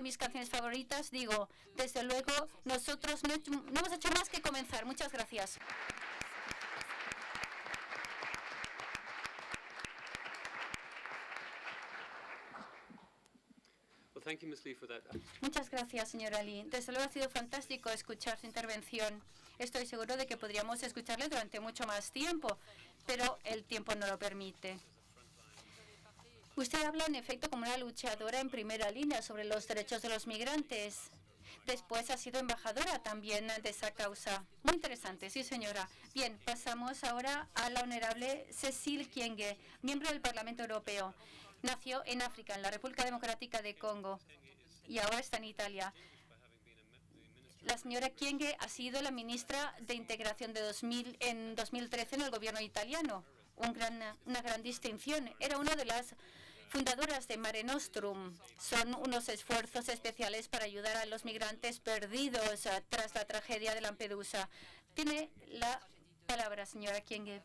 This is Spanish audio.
de mis canciones favoritas, digo, desde luego, nosotros no, no hemos hecho más que comenzar. Muchas gracias. Muchas gracias, señora Lee. Desde luego ha sido fantástico escuchar su intervención. Estoy seguro de que podríamos escucharle durante mucho más tiempo, pero el tiempo no lo permite. Usted habla en efecto como una luchadora en primera línea sobre los derechos de los migrantes. Después ha sido embajadora también de esa causa. Muy interesante, sí señora. Bien, pasamos ahora a la honorable Cecil Kienge, miembro del Parlamento Europeo. Nació en África, en la República Democrática de Congo, y ahora está en Italia. La señora Kienge ha sido la ministra de Integración de 2000, en 2013 en el gobierno italiano. Una gran distinción. Era una de las fundadoras de Mare Nostrum. Son unos esfuerzos especiales para ayudar a los migrantes perdidos eh, tras la tragedia de Lampedusa. Tiene la palabra, señora Kienge.